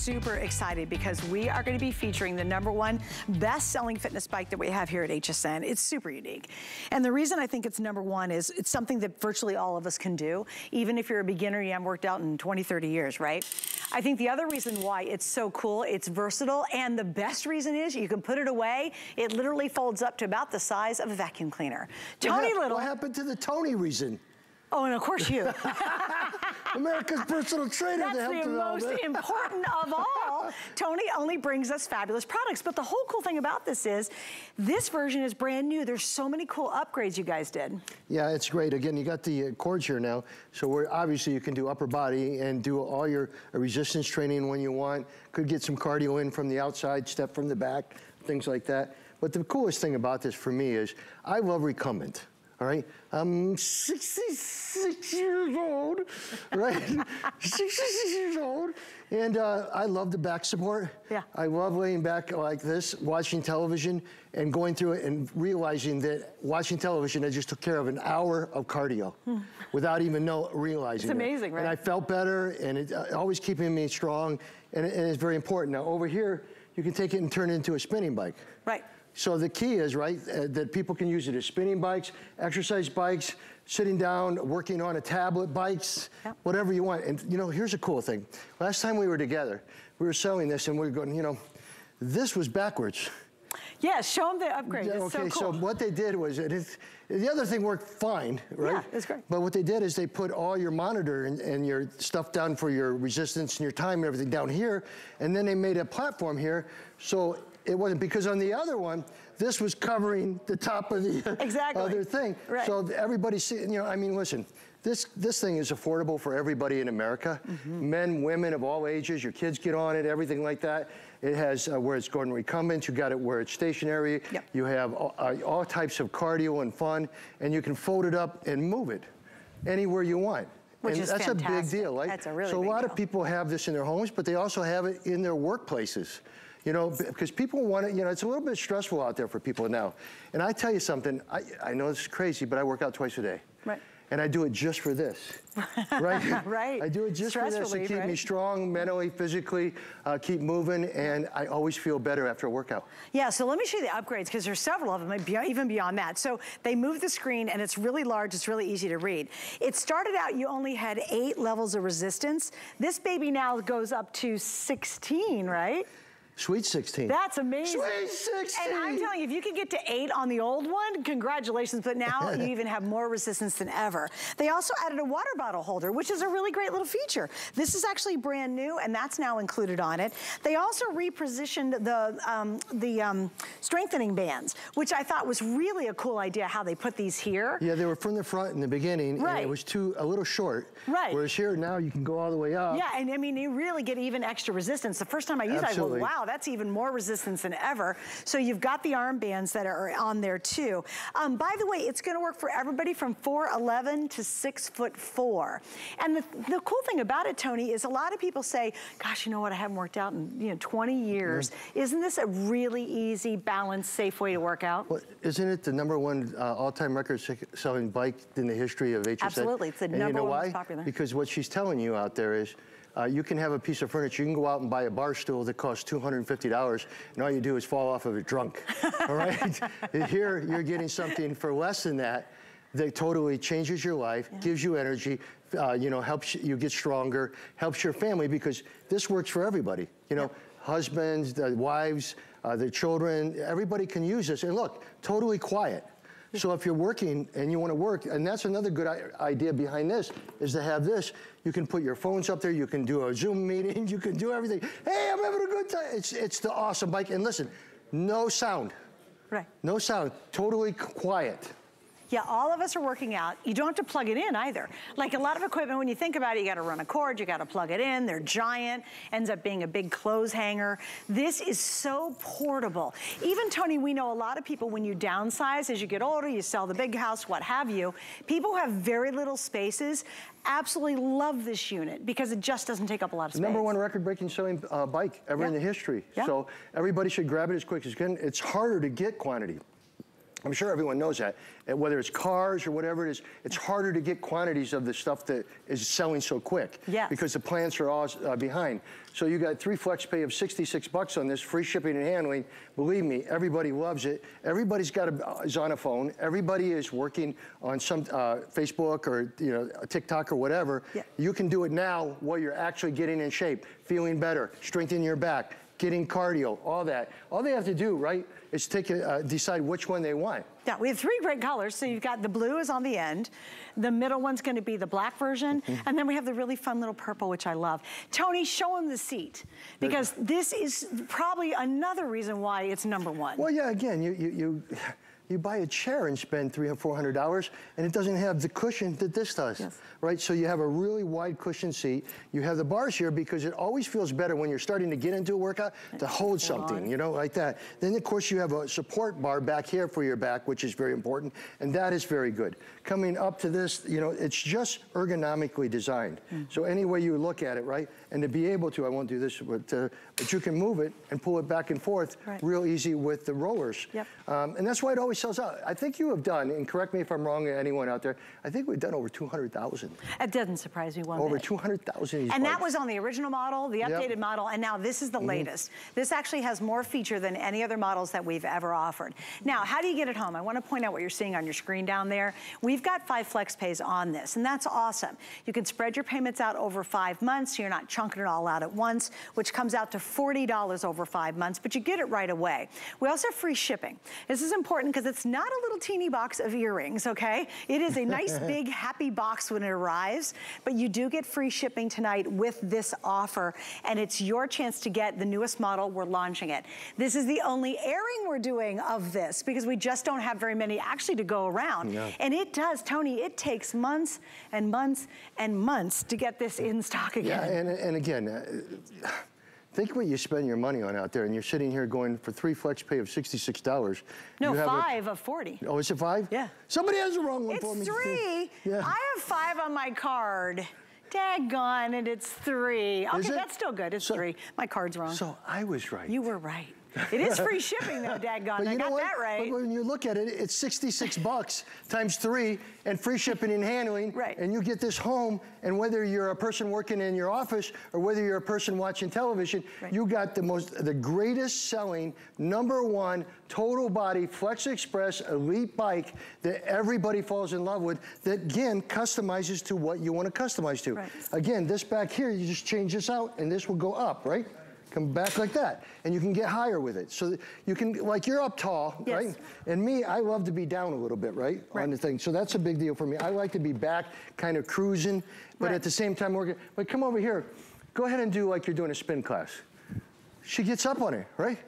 super excited because we are going to be featuring the number one best-selling fitness bike that we have here at HSN. It's super unique. And the reason I think it's number one is it's something that virtually all of us can do, even if you're a beginner, you haven't worked out in 20, 30 years, right? I think the other reason why it's so cool, it's versatile, and the best reason is you can put it away. It literally folds up to about the size of a vacuum cleaner. Tony what Little. What happened to the Tony reason? Oh, and of course you. America's personal trainer That's the most important of all. Tony only brings us fabulous products. But the whole cool thing about this is, this version is brand new. There's so many cool upgrades you guys did. Yeah, it's great. Again, you got the uh, cords here now. So we're, obviously you can do upper body and do all your uh, resistance training when you want. Could get some cardio in from the outside, step from the back, things like that. But the coolest thing about this for me is I love recumbent all right? I'm 66 years old, right? 66 years old. And uh, I love the back support. Yeah. I love laying back like this, watching television and going through it and realizing that watching television, I just took care of an hour of cardio hmm. without even know, realizing It's amazing, it. right? And I felt better and it uh, always keeping me strong and, and it's very important. Now over here, you can take it and turn it into a spinning bike. Right. So the key is, right, uh, that people can use it as spinning bikes, exercise bikes, sitting down, working on a tablet, bikes, yep. whatever you want. And you know, here's a cool thing. Last time we were together, we were selling this and we were going, you know, this was backwards. Yeah, show them the upgrade. Yeah, okay, so, cool. so what they did was, it is, the other thing worked fine, right? Yeah, it's great. But what they did is they put all your monitor and, and your stuff down for your resistance and your time and everything down here, and then they made a platform here, so it wasn't, because on the other one, this was covering the top of the exactly. other thing. Right. So everybody's, you know, I mean, listen, this, this thing is affordable for everybody in America. Mm -hmm. Men, women of all ages, your kids get on it, everything like that. It has uh, where it's going recumbent, you got it where it's stationary. Yep. You have all, uh, all types of cardio and fun, and you can fold it up and move it anywhere you want. Which and is that's fantastic. a big deal, right? That's a really So a lot deal. of people have this in their homes, but they also have it in their workplaces. You know, because people want to, you know, it's a little bit stressful out there for people now. And I tell you something, I, I know this is crazy, but I work out twice a day. Right. And I do it just for this, right? right. I do it just Stress for this relief, to keep right? me strong, mentally, physically, uh, keep moving, and I always feel better after a workout. Yeah, so let me show you the upgrades, because there's several of them, even beyond that. So they moved the screen, and it's really large, it's really easy to read. It started out, you only had eight levels of resistance. This baby now goes up to 16, right? Sweet 16. That's amazing. Sweet 16. And I'm telling you, if you could get to eight on the old one, congratulations. But now you even have more resistance than ever. They also added a water bottle holder, which is a really great little feature. This is actually brand new, and that's now included on it. They also repositioned the, um, the um, strengthening bands, which I thought was really a cool idea how they put these here. Yeah, they were from the front in the beginning, right. and it was too a little short. Right. Whereas here, now you can go all the way up. Yeah, and I mean, you really get even extra resistance. The first time I used Absolutely. it, I go, wow, that's even more resistance than ever. So you've got the armbands that are on there too. Um, by the way, it's gonna work for everybody from 4'11 to six foot four. And the, the cool thing about it, Tony, is a lot of people say, gosh, you know what, I haven't worked out in you know 20 years. Mm. Isn't this a really easy, balanced, safe way to work out? Well, isn't it the number one uh, all-time record-selling bike in the history of HSN? Absolutely, it's the and number you know one why? popular. Because what she's telling you out there is, uh, you can have a piece of furniture. You can go out and buy a bar stool that costs $250, and all you do is fall off of it drunk, all right? Here, you're getting something for less than that that totally changes your life, yeah. gives you energy, uh, you know, helps you get stronger, helps your family, because this works for everybody. You know, yeah. husbands, the wives, uh, the children, everybody can use this. And look, totally quiet. So if you're working and you want to work, and that's another good idea behind this, is to have this. You can put your phones up there. You can do a Zoom meeting. You can do everything. Hey, I'm having a good time. It's, it's the awesome bike. And listen, no sound. Right. No sound. Totally quiet. Yeah, all of us are working out. You don't have to plug it in either. Like a lot of equipment, when you think about it, you gotta run a cord, you gotta plug it in, they're giant, ends up being a big clothes hanger. This is so portable. Even Tony, we know a lot of people, when you downsize, as you get older, you sell the big house, what have you, people who have very little spaces absolutely love this unit because it just doesn't take up a lot of space. Number one record-breaking selling uh, bike ever yeah. in the history. Yeah. So everybody should grab it as quick as you can. It's harder to get quantity. I'm sure everyone knows that. And whether it's cars or whatever it is, it's harder to get quantities of the stuff that is selling so quick. Yes. Because the plants are all uh, behind. So you got three flex pay of 66 bucks on this, free shipping and handling. Believe me, everybody loves it. Everybody's got a, is on a phone. Everybody is working on some uh, Facebook or you know TikTok or whatever. Yeah. You can do it now while you're actually getting in shape, feeling better, strengthening your back, getting cardio, all that. All they have to do, right, is take a, uh, decide which one they want. Yeah, we have three great colors. So you've got the blue is on the end. The middle one's gonna be the black version. Mm -hmm. And then we have the really fun little purple, which I love. Tony, show them the seat. Because this is probably another reason why it's number one. Well, yeah, again, you, you, you you buy a chair and spend three or four hundred dollars, and it doesn't have the cushion that this does, yes. right? So you have a really wide cushion seat. You have the bars here because it always feels better when you're starting to get into a workout to hold something, you know, like that. Then of course you have a support bar back here for your back, which is very important, and that is very good. Coming up to this, you know, it's just ergonomically designed. Mm. So any way you look at it, right? And to be able to, I won't do this, but, uh, but you can move it and pull it back and forth right. real easy with the rollers. Yep. Um, and that's why it always out. I think you have done, and correct me if I'm wrong, anyone out there, I think we've done over 200,000. It doesn't surprise me one bit. Over 200,000 And that was on the original model, the updated yep. model, and now this is the mm -hmm. latest. This actually has more feature than any other models that we've ever offered. Now, how do you get it home? I want to point out what you're seeing on your screen down there. We've got five flex pays on this, and that's awesome. You can spread your payments out over five months, so you're not chunking it all out at once, which comes out to $40 over five months, but you get it right away. We also have free shipping. This is important because it's not a little teeny box of earrings, okay? It is a nice big happy box when it arrives, but you do get free shipping tonight with this offer, and it's your chance to get the newest model. We're launching it. This is the only airing we're doing of this because we just don't have very many actually to go around. Yeah. And it does, Tony, it takes months and months and months to get this in stock again. Yeah, and, and again, uh, Think what you spend your money on out there, and you're sitting here going for three flex pay of $66. No, five a, of 40. Oh, is it five? Yeah. Somebody has the wrong one it's for me. It's three. Yeah. I have five on my card. Daggone, and it's three. Okay, that's still good. It's so, three. My card's wrong. So I was right. You were right. It is free shipping though, daggone. I got that right. But when you look at it, it's 66 bucks times three and free shipping and handling. Right. And you get this home, and whether you're a person working in your office or whether you're a person watching television, right. you got the most, the greatest selling, number one, total body Flex Express elite bike that everybody falls in love with that again customizes to what you want to customize to. Right. Again, this back here, you just change this out and this will go up, right? Come back like that. And you can get higher with it. So you can, like you're up tall, yes. right? And me, I love to be down a little bit, right? right? On the thing. So that's a big deal for me. I like to be back, kind of cruising, but right. at the same time working. But come over here. Go ahead and do like you're doing a spin class. She gets up on it, right?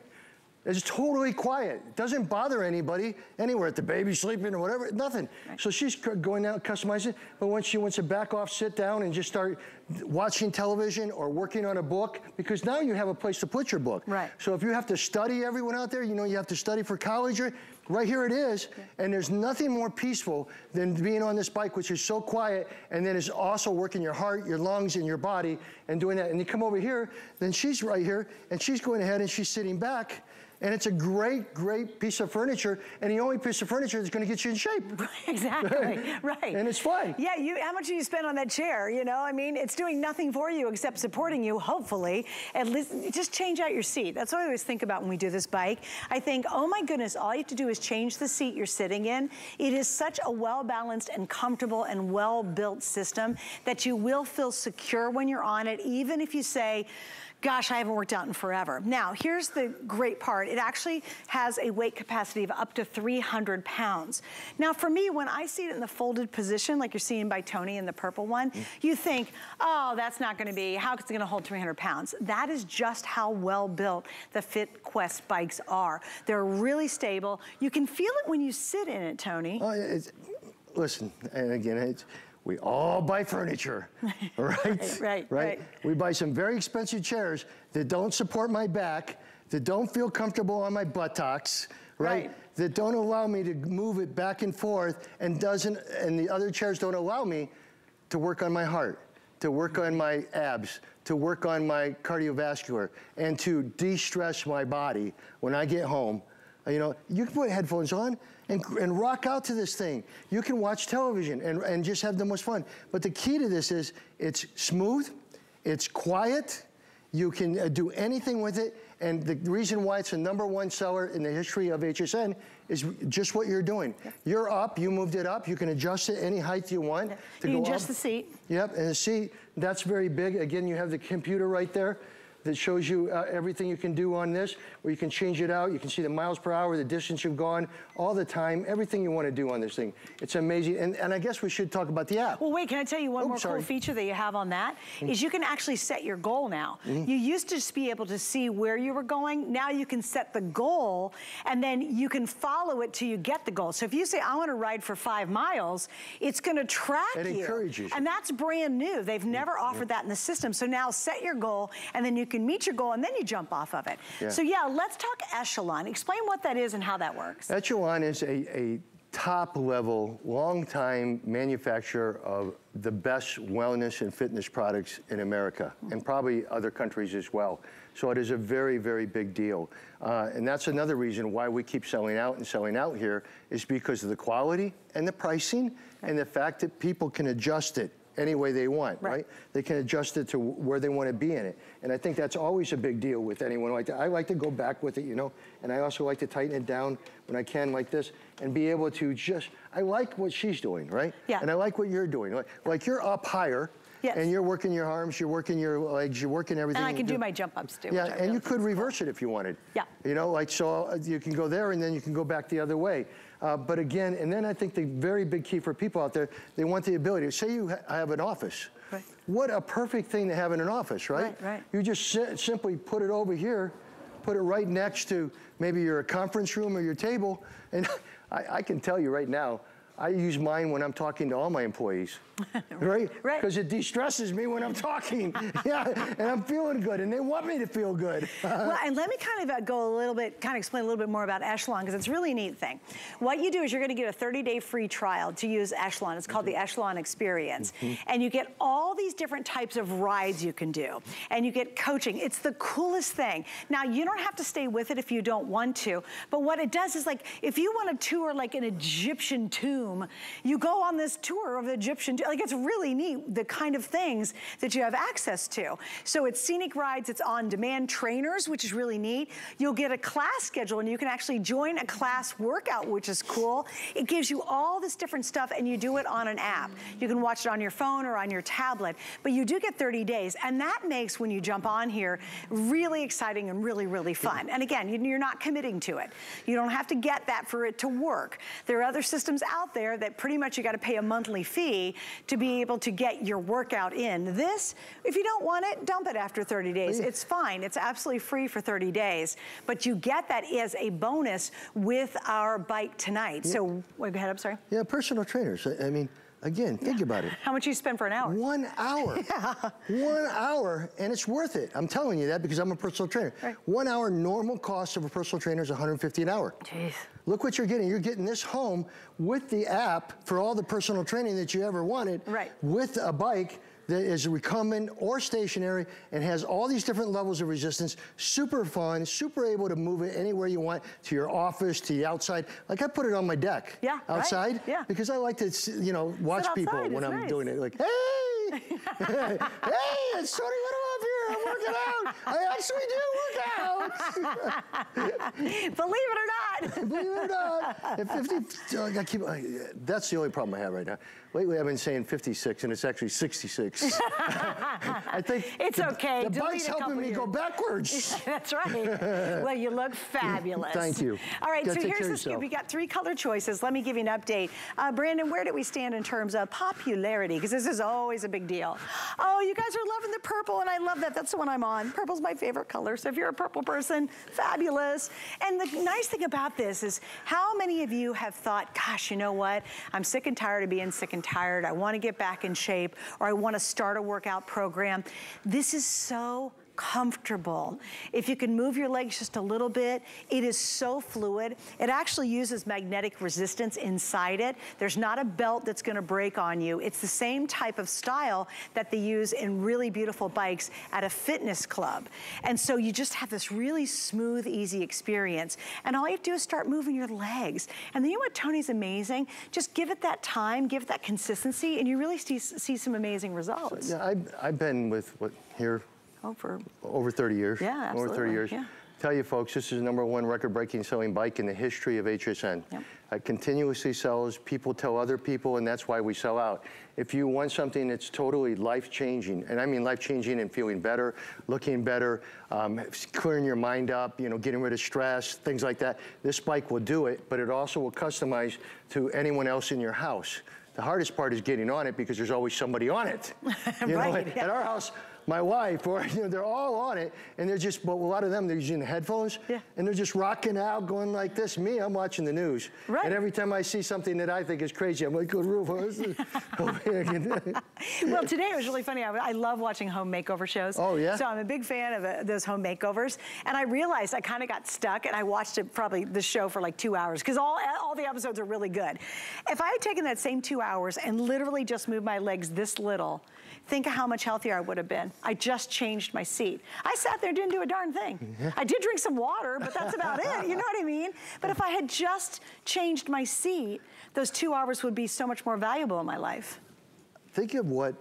It's totally quiet. It doesn't bother anybody anywhere at the baby sleeping or whatever, nothing. Right. So she's going out customizing, but when she wants to back off, sit down and just start watching television or working on a book, because now you have a place to put your book. Right. So if you have to study, everyone out there, you know you have to study for college, right here it is, yeah. and there's nothing more peaceful than being on this bike, which is so quiet, and then it's also working your heart, your lungs, and your body, and doing that. And you come over here, then she's right here, and she's going ahead and she's sitting back, and it's a great, great piece of furniture, and the only piece of furniture that's going to get you in shape. exactly, right. And it's fun. Yeah, you. How much do you spend on that chair? You know, I mean, it's doing nothing for you except supporting you, hopefully. At least, just change out your seat. That's what I always think about when we do this bike. I think, oh my goodness, all you have to do is change the seat you're sitting in. It is such a well-balanced and comfortable and well-built system that you will feel secure when you're on it, even if you say, gosh, I haven't worked out in forever. Now, here's the great part. It actually has a weight capacity of up to 300 pounds. Now, for me, when I see it in the folded position, like you're seeing by Tony in the purple one, mm. you think, oh, that's not gonna be, how is it gonna hold 300 pounds? That is just how well built the FitQuest bikes are. They're really stable. You can feel it when you sit in it, Tony. Oh, listen, and again, it's, we all buy furniture, right? right, right, right? We buy some very expensive chairs that don't support my back, that don't feel comfortable on my buttocks, right? right? That don't allow me to move it back and forth and doesn't, and the other chairs don't allow me to work on my heart, to work on my abs, to work on my cardiovascular, and to de-stress my body when I get home You know, you can put headphones on and, and rock out to this thing. You can watch television and, and just have the most fun. But the key to this is it's smooth, it's quiet, you can uh, do anything with it. And the reason why it's the number one seller in the history of HSN is just what you're doing. You're up, you moved it up, you can adjust it any height you want. To you can adjust up. the seat. Yep, and the seat, that's very big. Again, you have the computer right there that shows you uh, everything you can do on this, where you can change it out. You can see the miles per hour, the distance you've gone, all the time, everything you want to do on this thing. It's amazing. And, and I guess we should talk about the app. Well, wait, can I tell you one more sorry. cool feature that you have on that? Mm. Is you can actually set your goal now. Mm. You used to just be able to see where you were going. Now you can set the goal and then you can follow it till you get the goal. So if you say, I want to ride for five miles, it's going to track it you. It encourages you. And that's brand new. They've never offered that in the system. So now set your goal and then you can meet your goal and then you jump off of it. Yeah. So yeah, let's talk Echelon. Explain what that is and how that works. Echelon is a, a top level, long time manufacturer of the best wellness and fitness products in America and probably other countries as well. So it is a very, very big deal. Uh, and that's another reason why we keep selling out and selling out here is because of the quality and the pricing and the fact that people can adjust it any way they want, right. right. They can adjust it to where they want to be in it. And I think that's always a big deal with anyone like that. I like to go back with it, you know, and I also like to tighten it down when I can like this and be able to just, I like what she's doing, right? Yeah. And I like what you're doing. Like, like you're up higher, Yes. And you're working your arms, you're working your legs, you're working everything. And I can do, do, my jump ups too. Yeah, and you could reverse it if you wanted. Yeah. You know, like so uh, you can go there and then you can go back the other way. Uh, but again, and then I think the very big key for people out there, they want the ability. To say you ha have an office. Right. What a perfect thing to have in an office, right? Right, right. You just si simply put it over here, put it right next to maybe your conference room or your table, and I, I can tell you right now, I use mine when I'm talking to all my employees, right? Right. Because it de-stresses me when I'm talking. yeah, and I'm feeling good, and they want me to feel good. well, and let me kind of uh, go a little bit, kind of explain a little bit more about Echelon, because it's really a neat thing. What you do is you're going to get a 30-day free trial to use Echelon. It's called mm -hmm. the Echelon Experience. Mm -hmm. And you get all these different types of rides you can do. And you get coaching. It's the coolest thing. Now, you don't have to stay with it if you don't want to, but what it does is like, if you want to tour like an Egyptian tomb, you go on this tour of Egyptian, like it's really neat, the kind of things that you have access to. So it's scenic rides, it's on-demand trainers, which is really neat. You'll get a class schedule and you can actually join a class workout, which is cool. It gives you all this different stuff and you do it on an app. You can watch it on your phone or on your tablet, but you do get 30 days. And that makes when you jump on here really exciting and really, really fun. And again, you're not committing to it. You don't have to get that for it to work. There are other systems out there that pretty much you gotta pay a monthly fee to be able to get your workout in. This, if you don't want it, dump it after 30 days. It's fine, it's absolutely free for 30 days. But you get that as a bonus with our bike tonight. Yeah. So, go ahead, I'm sorry. Yeah, personal trainers, I mean, Again, think yeah. about it. How much you spend for an hour? One hour. yeah. One hour, and it's worth it. I'm telling you that because I'm a personal trainer. Right. One hour normal cost of a personal trainer is 150 an hour. Jeez. Look what you're getting. You're getting this home with the app for all the personal training that you ever wanted. Right. With a bike that is recumbent or stationary and has all these different levels of resistance. Super fun, super able to move it anywhere you want, to your office, to the outside. Like I put it on my deck. Yeah, Outside. Right? Yeah. Because I like to, you know, watch people when I'm nice. doing it. Like, hey, hey, it's Tony Little up here. I'm working out. I actually do work out. Believe it or not. Believe it or not. At 50, I keep, that's the only problem I have right now. Lately, I've been saying 56, and it's actually 66. I think it's the, okay. The Elite bike's helping me years. go backwards. That's right. well, you look fabulous. Thank you. All right, so here's the scoop. We got three color choices. Let me give you an update. Uh, Brandon, where do we stand in terms of popularity? Because this is always a big deal. Oh, you guys are loving the purple, and I love that. That's the one I'm on. Purple's my favorite color. So if you're a purple person, fabulous. And the nice thing about this is how many of you have thought, gosh, you know what? I'm sick and tired of being sick and tired. I want to get back in shape or I want to start a workout program. This is so comfortable. If you can move your legs just a little bit, it is so fluid. It actually uses magnetic resistance inside it. There's not a belt that's gonna break on you. It's the same type of style that they use in really beautiful bikes at a fitness club. And so you just have this really smooth, easy experience. And all you have to do is start moving your legs. And then you know what Tony's amazing? Just give it that time, give it that consistency, and you really see, see some amazing results. Yeah, I've, I've been with, what, here, over over 30 years. Yeah, absolutely. Over 30 years. Yeah. Tell you folks, this is the number one record-breaking selling bike in the history of HSN. Yep. It continuously sells, people tell other people, and that's why we sell out. If you want something that's totally life-changing, and I mean life-changing and feeling better, looking better, um, clearing your mind up, you know, getting rid of stress, things like that, this bike will do it, but it also will customize to anyone else in your house. The hardest part is getting on it because there's always somebody on it. You Right, know, yeah. at our house, my wife, or you know, they're all on it, and they're just, but a lot of them, they're using the headphones, Yeah. and they're just rocking out, going like this. Me, I'm watching the news. Right. And every time I see something that I think is crazy, I'm like, good roof. what's this?" Well, today it was really funny. I, I love watching home makeover shows. Oh, yeah? So I'm a big fan of uh, those home makeovers. And I realized I kind of got stuck and I watched it probably the show for like two hours because all, all the episodes are really good. If I had taken that same two hours and literally just moved my legs this little, think of how much healthier I would have been. I just changed my seat. I sat there, didn't do a darn thing. Mm-hmm. I did drink some water, but that's about it. You know what I mean? But if I had just changed my seat, those two hours would be so much more valuable in my life. Think of what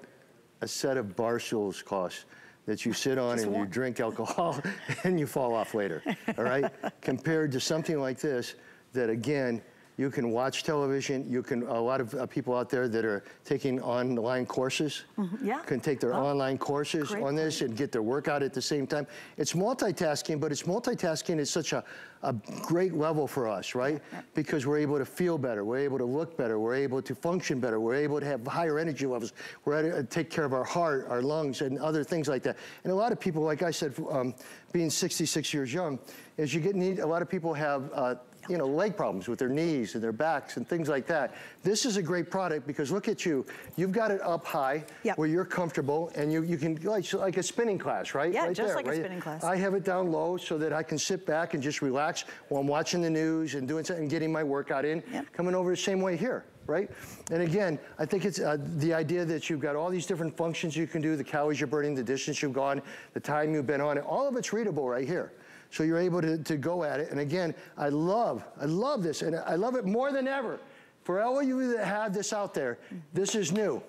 a set of bar stools costs that you sit on Just and you drink alcohol and you fall off later, all right? Compared to something like this that, again, you can watch television. You can, a lot of uh, people out there that are taking online courses Mm-hmm. yeah. can take their Oh, online courses great on this and get their workout at the same time. It's multitasking, but it's multitasking at such a, a great level for us, right? Because we're able to feel better, we're able to look better, we're able to function better, we're able to have higher energy levels, we're able to take care of our heart, our lungs, and other things like that. And a lot of people, like I said, um, being 66 years young, is you get need. A lot of people have. Uh, you know, leg problems with their knees and their backs and things like that. This is a great product because look at you. You've got it up high Yep. where you're comfortable and you, you can, like, like a spinning class, right? Yeah, right just there, like a spinning class. I have it down low so that I can sit back and just relax while I'm watching the news and doing something, getting my workout in. Yep. Coming over the same way here, right? And again, I think it's uh, the idea that you've got all these different functions you can do, the calories you're burning, the distance you've gone, the time you've been on it, all of it's readable right here. So you're able to, to go at it. And again, I love, I love this, and I love it more than ever. For all of you that have this out there, this is new.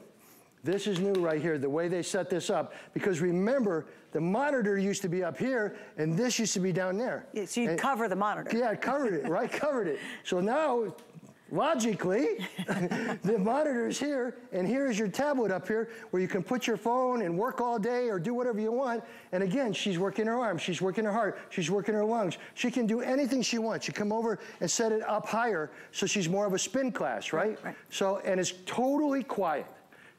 This is new right here, the way they set this up. Because remember, the monitor used to be up here, and this used to be down there. Yeah, so you And- cover the monitor. Yeah, covered it, right? Covered it. So now, logically, the monitor is here, and here is your tablet up here where you can put your phone and work all day or do whatever you want. And again, she's working her arms, she's working her heart, she's working her lungs. She can do anything she wants. You come over and set it up higher so she's more of a spin class, right? Right. So, and it's totally quiet.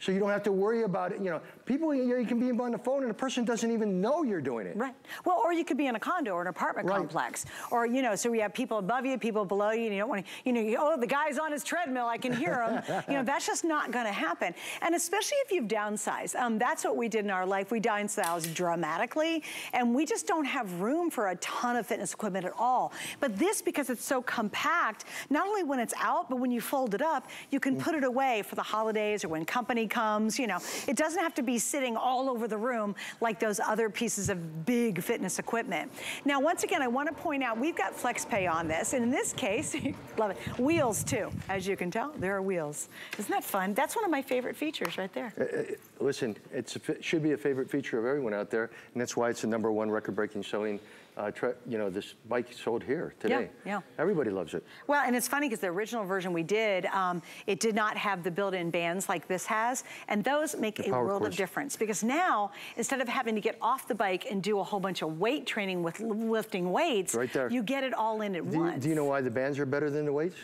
So you don't have to worry about it. You know, people, you, know, you can be on the phone and a person doesn't even know you're doing it. Right. Well, or you could be in a condo or an apartment Right. complex. Or, you know, so we have people above you, people below you, and you don't want to, you know, you, oh, the guy's on his treadmill, I can hear him. you know, that's just not going to happen. And especially if you've downsized. Um, that's what we did in our life. We downsized dramatically, and we just don't have room for a ton of fitness equipment at all. But this, because it's so compact, not only when it's out, but when you fold it up, you can put it away for the holidays or when company comes, you know. It doesn't have to be sitting all over the room like those other pieces of big fitness equipment. Now, once again, I want to point out, we've got FlexPay on this, and in this case, love it, wheels too. As you can tell, there are wheels. Isn't that fun? That's one of my favorite features right there. Uh, uh, listen, it should be a favorite feature of everyone out there, and that's why it's the number one record-breaking selling. Uh, you know, this bike sold here today. yeah. yeah. Everybody loves it. Well, and it's funny because the original version we did, um, it did not have the built-in bands like this has, and those make The a world cords. of difference because now, instead of having to get off the bike and do a whole bunch of weight training with l- lifting weights, Right there. you get it all in at Do you, once. do you know why the bands are better than the weights?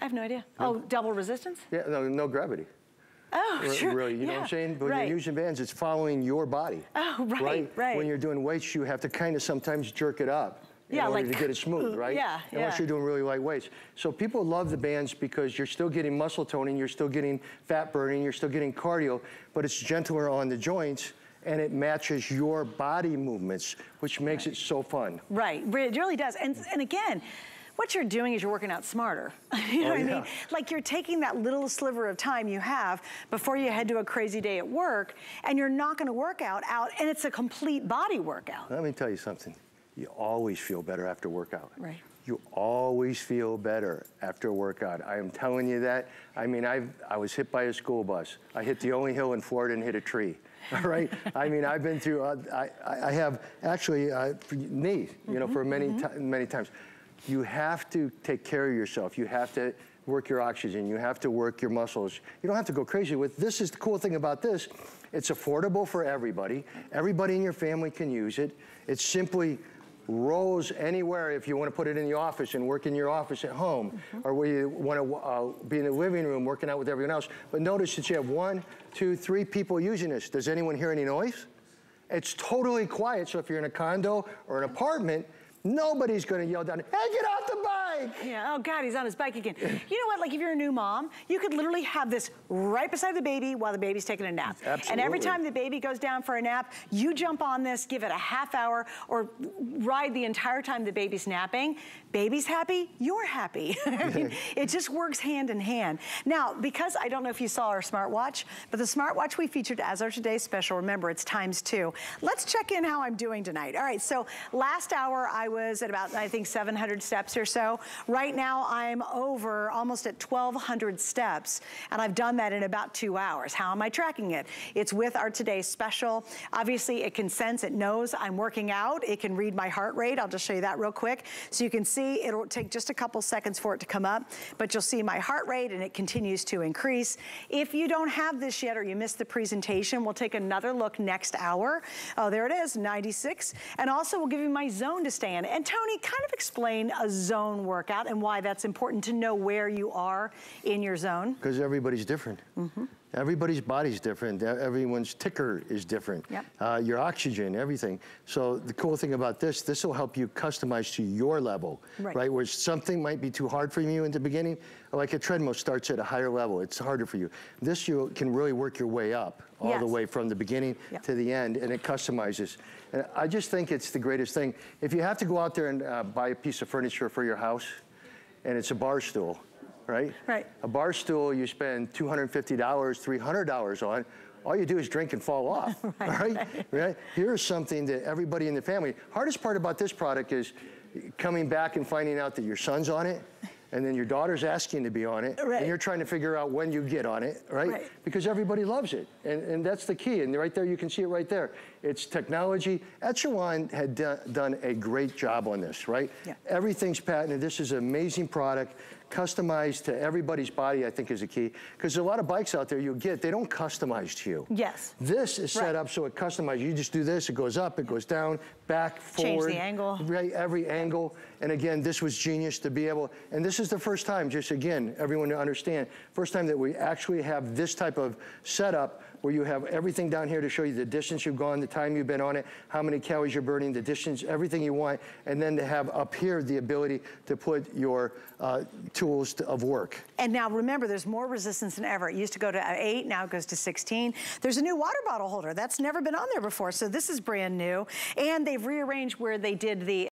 I have no idea. Oh, double resistance? Yeah, no, no gravity. Oh, Re- sure. Really, you know what Yeah, I'm saying? But right. when you're using bands, it's following your body. Oh, right, right. When you're doing weights, you have to kind of sometimes jerk it up. In Yeah, order like, to get it smooth, right? yeah, Unless yeah. you're doing really light weights. So people love the bands because you're still getting muscle toning, you're still getting fat burning, you're still getting cardio, but it's gentler on the joints and it matches your body movements, which makes it so fun. Right, it really does. And, and again, what you're doing is you're working out smarter. you know Oh, what I mean? Like you're taking that little sliver of time you have before you head to a crazy day at work, and you're not gonna work out, out and it's a complete body workout. Let me tell you something. You always feel better after workout. Right. You always feel better after a workout. I am telling you that. I mean, I I was hit by a school bus. I hit the only hill in Florida and hit a tree. All right. I mean, I've been through. Uh, I I I have actually uh, knee. You know, for many ti- many times. You have to take care of yourself. You have to work your oxygen. You have to work your muscles. You don't have to go crazy with this. Is the cool thing about this? It's affordable for everybody. Everybody in your family can use it. It's simply rolls anywhere if you want to put it in the office and work in your office at home or where you want to uh, be in the living room working out with everyone else. But notice that you have one, two, three people using this. Does anyone hear any noise? It's totally quiet. So if you're in a condo or an apartment, nobody's going to yell down, hey, get off the bike. Yeah, oh God, he's on his bike again. You know what, like if you're a new mom, you could literally have this right beside the baby while the baby's taking a nap. Absolutely. And every time the baby goes down for a nap, you jump on this, give it a half hour, or ride the entire time the baby's napping. Baby's happy, you're happy. I mean, it just works hand in hand. Now, because I don't know if you saw our smartwatch, but the smartwatch we featured as our today's special, remember it's times two. Let's check in how I'm doing tonight. All right, so last hour I was at about, I think 700 steps or so. Right now I'm over almost at 1,200 steps, and I've done that in about two hours. How am I tracking it? It's with our Today special. Obviously it can sense, it knows I'm working out. It can read my heart rate. I'll just show you that real quick. So you can see it'll take just a couple seconds for it to come up, but you'll see my heart rate and it continues to increase. If you don't have this yet or you missed the presentation, we'll take another look next hour. Oh, there it is, 96. And also we'll give you my zone to stay in. And Tony, kind of explain a zone workout and why that's important to know where you are in your zone. Because everybody's different. Mm-hmm. Everybody's body's different. Everyone's ticker is different. Yep. Uh, your oxygen, everything. So the cool thing about this, this will help you customize to your level, Right. Where something might be too hard for you in the beginning, like a treadmill starts at a higher level. It's harder for you. This you can really work your way up all the way from the beginning Yep. to the end, and it customizes. And I just think it's the greatest thing. If you have to go out there and uh, buy a piece of furniture for your house, and it's a bar stool, right? Right. A bar stool you spend $250, $300 on. All you do is drink and fall off, right, right? Here's something that everybody in the family, hardest part about this product is coming back and finding out that your son's on it, and then your daughter's asking to be on it, Right. and you're trying to figure out when you get on it, right? Right. Because everybody loves it, and, and that's the key. And right there, you can see it right there. It's technology. Echelon had do- done a great job on this, right? Yeah. Everything's patented. This is an amazing product, customized to everybody's body, I think is a key. Because a lot of bikes out there you get, they don't customize to you. Yes. This is set Right. up so it customizes. You just do this, it goes up, it goes down, back, Change forward. the angle. Right, every angle. And again, this was genius to be able, and this is the first time, just again, everyone to understand, first time that we actually have this type of setup where you have everything down here to show you the distance you've gone, the time you've been on it, how many calories you're burning, the distance, everything you want, and then to have up here the ability to put your uh, tools to- of work. And now remember, there's more resistance than ever. It used to go to eight, now it goes to 16. There's a new water bottle holder. That's never been on there before, so this is brand new. And they've rearranged where they did the